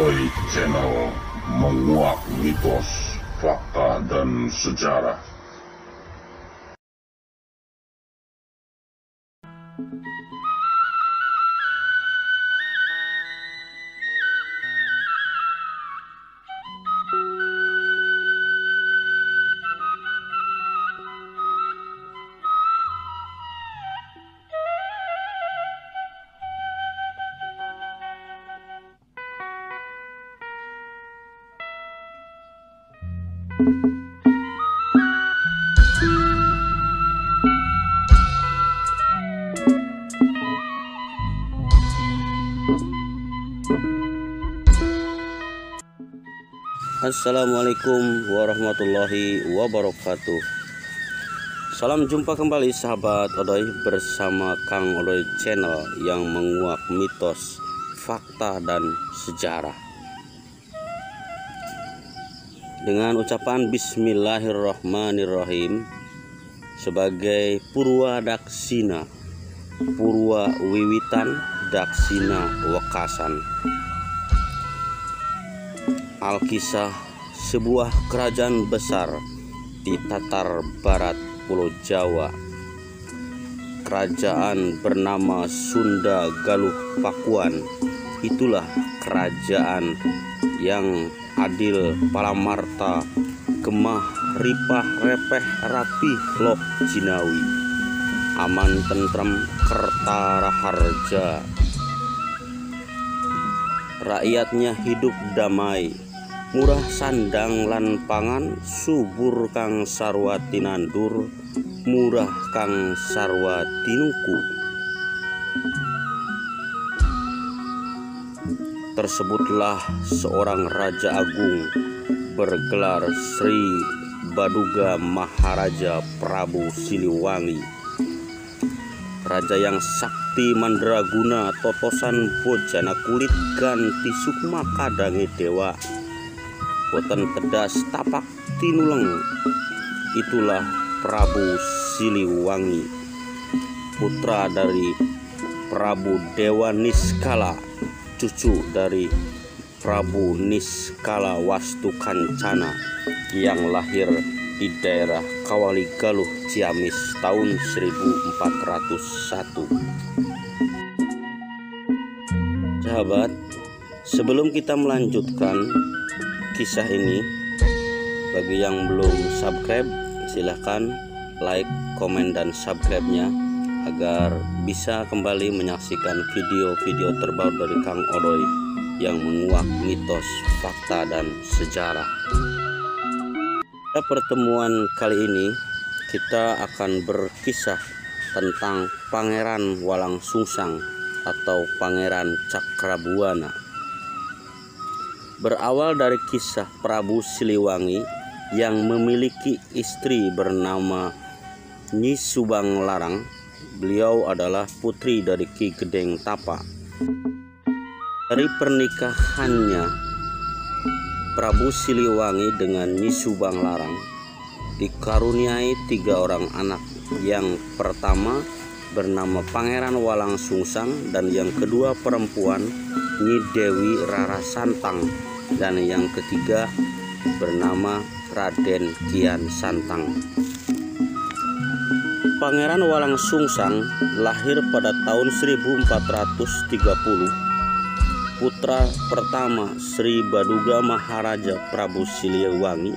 Odoi Channel menguak mitos, fakta, dan sejarah. Assalamualaikum warahmatullahi wabarakatuh. Salam jumpa kembali sahabat Odoy bersama Kang Odoy channel yang menguak mitos, fakta, dan sejarah Dengan ucapan Bismillahirrahmanirrahim Sebagai Purwa Daksina Purwa Wiwitan Daksina Wekasan Alkisah sebuah kerajaan besar di tatar barat Pulau Jawa. Kerajaan bernama Sunda Galuh Pakuan. Itulah kerajaan yang adil palamarta gemah ripah repeh rapi loh jinawi. Aman tentrem kertara harja. Rakyatnya hidup damai. Murah sandang lan pangan subur kang sarwati nandur murah kang sarwati nuku tersebutlah seorang raja agung bergelar Sri Baduga Maharaja Prabu Siliwangi. Raja yang sakti mandraguna totosan bojana kulit ganti sukma kadangi dewa. Boten tedas tapak tinuleng. Itulah Prabu Siliwangi putra dari Prabu Dewa Niskala cucu dari Prabu Niskala Wastu Kancana yang lahir di daerah Kawali Galuh Ciamis tahun 1401 Sahabat, sebelum kita melanjutkan kisah ini bagi yang belum subscribe silahkan like komen dan subscribe-nya agar bisa kembali menyaksikan video-video terbaru dari Kang Odoy yang menguak mitos, fakta, dan sejarah. Pada pertemuan kali ini kita akan berkisah tentang Pangeran Walang Sungsang atau Pangeran Cakrabuana berawal dari kisah Prabu Siliwangi yang memiliki istri bernama Nyi Subang Larang. Beliau adalah putri dari Ki Gedeng Tapa. Dari pernikahannya, Prabu Siliwangi dengan Nyi Subang Larang dikaruniai tiga orang anak. Yang pertama bernama Pangeran Walang Sungsang dan yang kedua perempuan Nyi Dewi Rara Santang dan yang ketiga bernama Raden Kian Santang. Pangeran Walang Sungsang lahir pada tahun 1430. Putra pertama Sri Baduga Maharaja Prabu Siliwangi.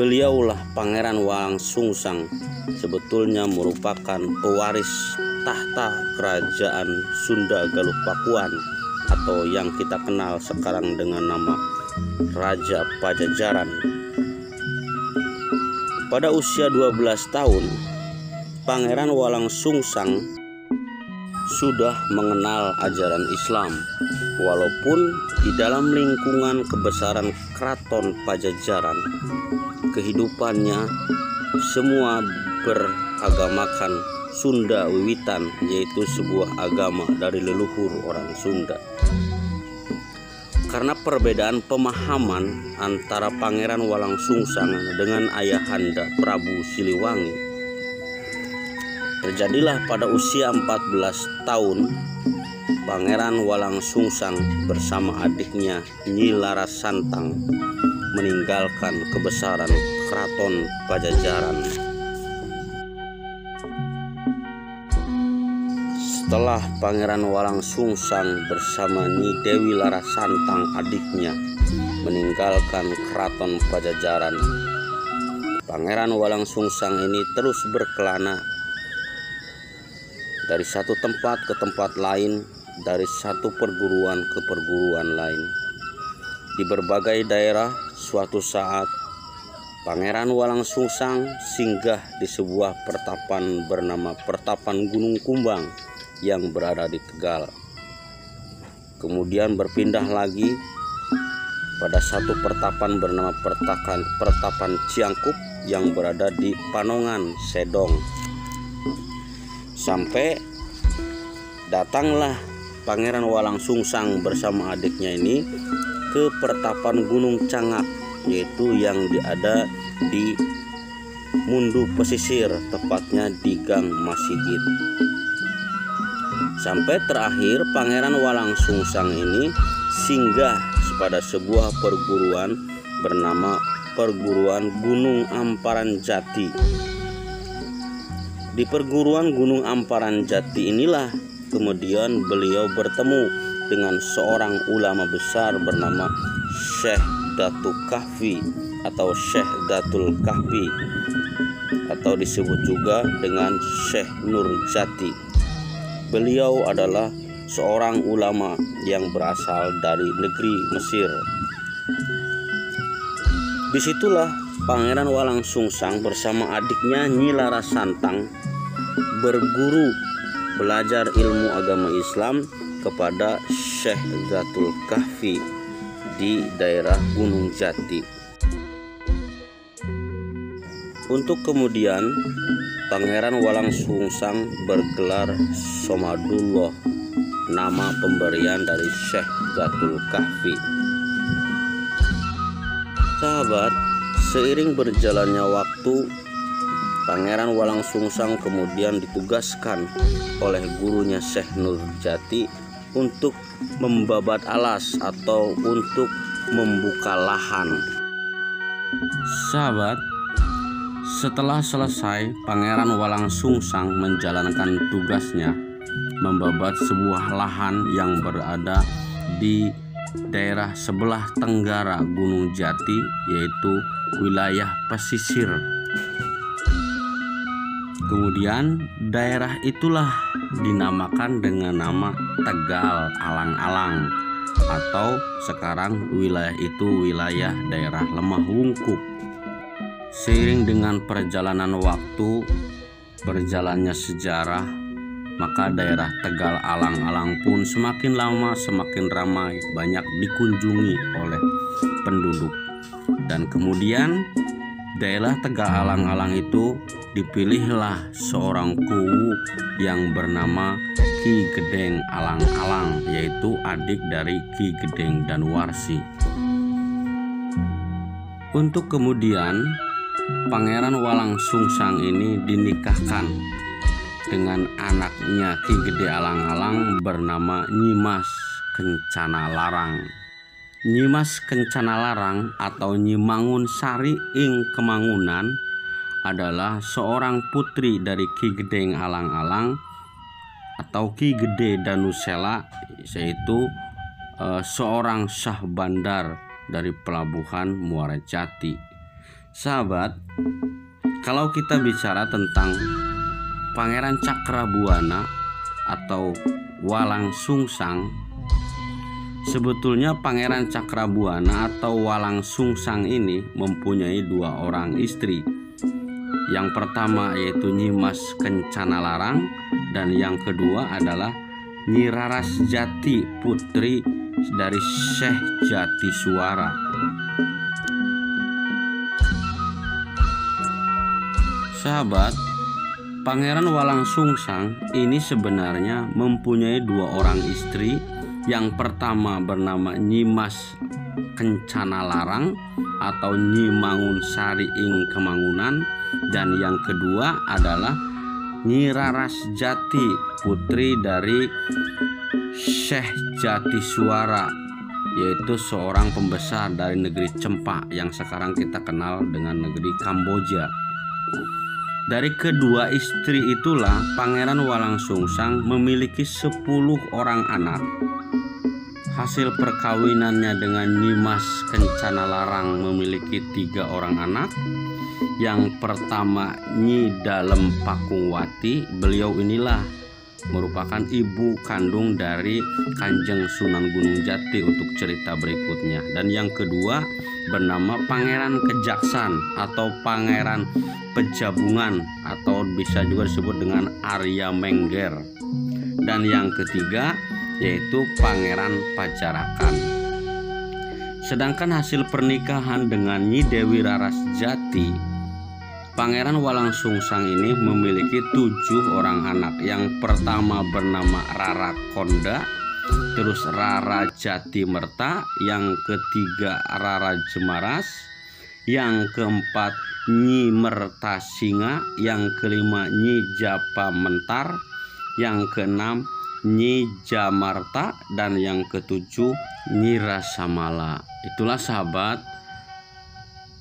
Beliaulah Pangeran Walang Sungsang sebetulnya merupakan pewaris tahta kerajaan Sunda Galuh Pakuan atau yang kita kenal sekarang dengan nama Raja Pajajaran. Pada usia 12 tahun, Pangeran Walang Sungsang sudah mengenal ajaran Islam walaupun di dalam lingkungan kebesaran keraton Pajajaran kehidupannya semua beragamakan Sunda Wiwitan yaitu sebuah agama dari leluhur orang Sunda. Karena perbedaan pemahaman antara Pangeran Walang Sungsang dengan ayahanda Prabu Siliwangi, terjadilah pada usia 14 tahun Pangeran Walang Sungsang bersama adiknya Nyi Laras Santang meninggalkan kebesaran keraton Pajajaran. Setelah Pangeran Walang Sungsang bersama Nyi Dewi Larasantang adiknya meninggalkan keraton Pajajaran, Pangeran Walang Sungsang ini terus berkelana dari satu tempat ke tempat lain, dari satu perguruan ke perguruan lain. Di berbagai daerah, suatu saat Pangeran Walang Sungsang singgah di sebuah pertapan bernama Pertapan Gunung Kumbang yang berada di Tegal. Kemudian berpindah lagi pada satu pertapan bernama Pertapan, Pertapan Ciangkup yang berada di Panongan, Sedong. Sampai datanglah Pangeran Walang Sungsang bersama adiknya ini ke Pertapan Gunung Cangak yaitu yang ada di Mundu Pesisir tepatnya di Gang Masigit. Sampai terakhir Pangeran Walang Sungsang ini singgah pada sebuah perguruan bernama Perguruan Gunung Amparan Jati. Di perguruan Gunung Amparan Jati inilah kemudian beliau bertemu dengan seorang ulama besar bernama Syekh Datu Kahfi atau Syekh Datul Kahfi atau disebut juga dengan Syekh Nur Jati. Beliau adalah seorang ulama yang berasal dari negeri Mesir. Di situlah Pangeran Walang Sungsang bersama adiknya Nyi Santang berguru belajar ilmu agama Islam kepada Syekh Zatul Kahfi di daerah Gunung Jati. Untuk kemudian Pangeran Walang Sungsang bergelar Somadullah nama pemberian dari Syekh Zatul Kahfi Sahabat, seiring berjalannya waktu Pangeran Walang Sungsang kemudian ditugaskan oleh gurunya Syekh Nurjati untuk membabat alas atau untuk membuka lahan. Sahabat, setelah selesai, Pangeran Walang Sungsang menjalankan tugasnya membabat sebuah lahan yang berada di daerah sebelah tenggara Gunung Jati yaitu wilayah pesisir. Kemudian daerah itulah dinamakan dengan nama Tegal Alang-alang atau sekarang wilayah itu wilayah daerah Lemah Wungkuk. Seiring dengan perjalanan waktu, berjalannya sejarah, maka daerah Tegal Alang-alang pun semakin lama semakin ramai, banyak dikunjungi oleh penduduk. Dan kemudian daerah Tegal Alang-alang itu dipilihlah seorang kuwu yang bernama Ki Gedeng Alang-alang yaitu adik dari Ki Gedeng dan Warsi. Untuk kemudian Pangeran Walang Sungsang ini dinikahkan dengan anaknya Ki Gede Alang-alang bernama Nyimas Kencana Larang. Nyimas Kencana Larang atau Nyimangun Sari Ing Kemangunan adalah seorang putri dari Ki Gede Alang-alang atau Ki Gede Danusela yaitu uh, seorang syah bandar dari pelabuhan Muara Jati Sahabat, kalau kita bicara tentang Pangeran Cakrabuana atau Walang Sungsang, sebetulnya Pangeran Cakrabuana atau Walang Sungsang ini mempunyai dua orang istri. Yang pertama yaitu Nyimas Kencana Larang dan yang kedua adalah Nyiraras Jati putri dari Syekh Jati Suara. Sahabat, Pangeran Walang Sungsang ini sebenarnya mempunyai dua orang istri. Yang pertama bernama Nyimas Kencana Larang atau Nyimangun Sari Ing Kemangunan dan yang kedua adalah Nyi Raras Jati putri dari Syekh Jatiswara yaitu seorang pembesar dari negeri Cempa yang sekarang kita kenal dengan negeri Kamboja. Dari kedua istri itulah Pangeran Walang Sungsang memiliki 10 orang anak. Hasil perkawinannya dengan Nyimas Kencana Larang memiliki tiga orang anak. Yang pertama Nyi Dalem Pakungwati, beliau inilah merupakan ibu kandung dari Kanjeng Sunan Gunung Jati untuk cerita berikutnya. Dan yang kedua bernama Pangeran Kejaksan atau Pangeran Pejabungan atau bisa juga disebut dengan Arya Mengger. Dan yang ketiga yaitu Pangeran Pajarakan. Sedangkan hasil pernikahan dengan Nyi Dewi Raras Jati Pangeran Walang Sungsang ini memiliki tujuh orang anak. Yang pertama bernama Rara Konda, terus Rara Jati Merta, yang ketiga Rara Jemaras, yang keempat Nyi Merta Singa, yang kelima Nyi Japa Mentar, yang keenam Nyi Jamarta, dan yang ketujuh Nyi Rasamala. Itulah sahabat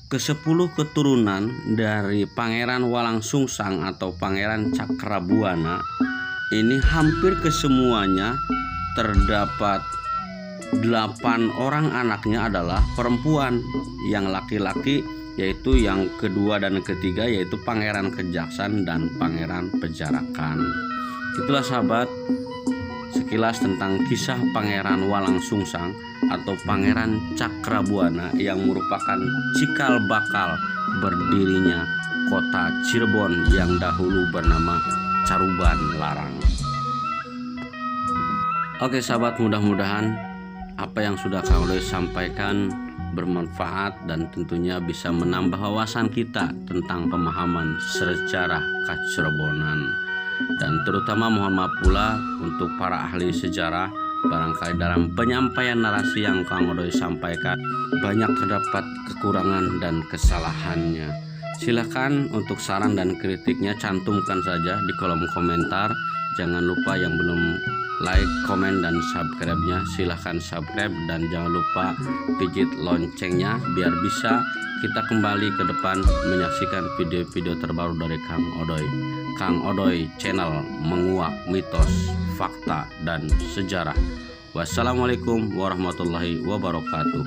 Kesepuluh keturunan dari Pangeran Walang Sungsang atau Pangeran Cakrabuana ini hampir kesemuanya terdapat delapan orang anaknya adalah perempuan yang laki-laki yaitu yang kedua dan ketiga yaitu Pangeran Kejaksan dan Pangeran Pejarakan. Itulah sahabat sekilas tentang kisah Pangeran Walang Sungsang atau Pangeran Cakrabuana yang merupakan cikal bakal berdirinya kota Cirebon yang dahulu bernama Caruban Larang. Oke sahabat mudah-mudahan apa yang sudah kau sampaikan bermanfaat dan tentunya bisa menambah wawasan kita tentang pemahaman sejarah Kacirebonan dan terutama mohon maaf pula untuk para ahli sejarah barangkali dalam penyampaian narasi yang Kang Odoy sampaikan banyak terdapat kekurangan dan kesalahannya. Silahkan untuk saran dan kritiknya cantumkan saja di kolom komentar. Jangan lupa yang belum like, komen, dan subscribe-nya silahkan subscribe. Dan jangan lupa pijit loncengnya biar bisa kita kembali ke depan menyaksikan video-video terbaru dari Kang Odoy Kang Odoy channel menguak mitos, fakta, dan sejarah. Wassalamualaikum warahmatullahi wabarakatuh